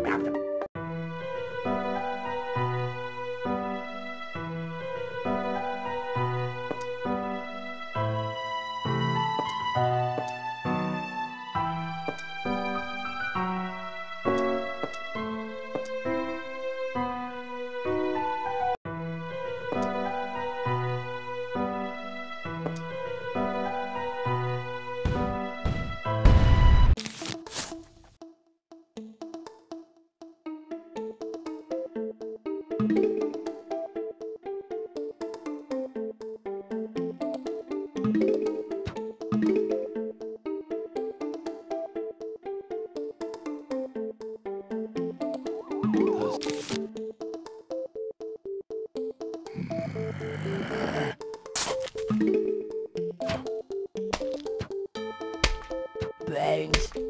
Blablabla. Thanks.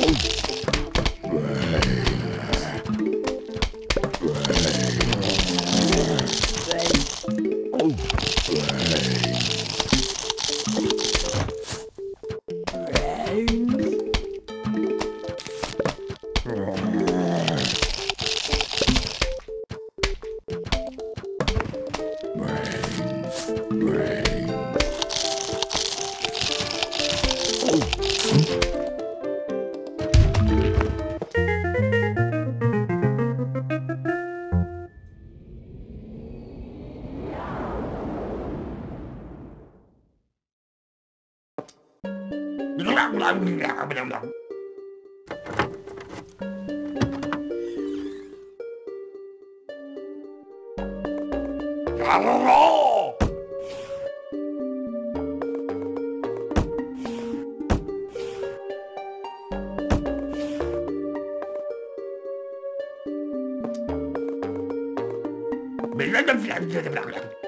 Oh. Hello. Blablabla.